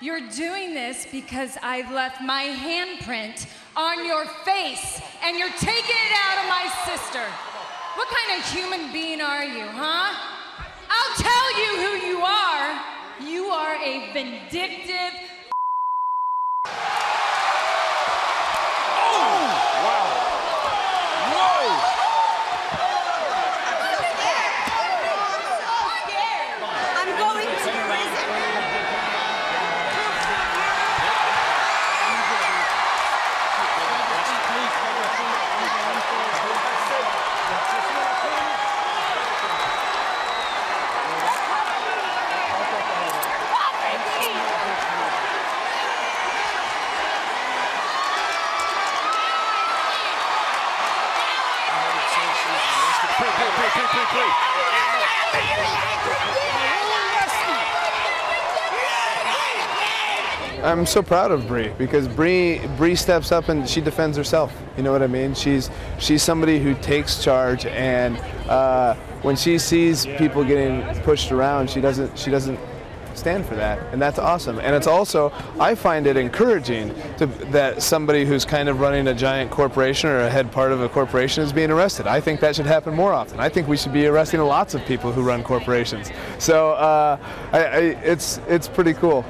You're doing this because I've left my handprint on your face and you're taking it out of my sister. What kind of human being are you, huh? I'll tell you who you are. You are a vindictive. I'm going to prison. I'm so proud of Brie because Brie Brie steps up and she defends herself. You know what I mean? She's she's somebody who takes charge, and uh, when she sees people getting pushed around, she doesn't she doesn't stand for that, and that's awesome. And it's also I find it encouraging to, that somebody who's kind of running a giant corporation or a head part of a corporation is being arrested. I think that should happen more often. I think we should be arresting lots of people who run corporations. So uh, I, I, it's it's pretty cool.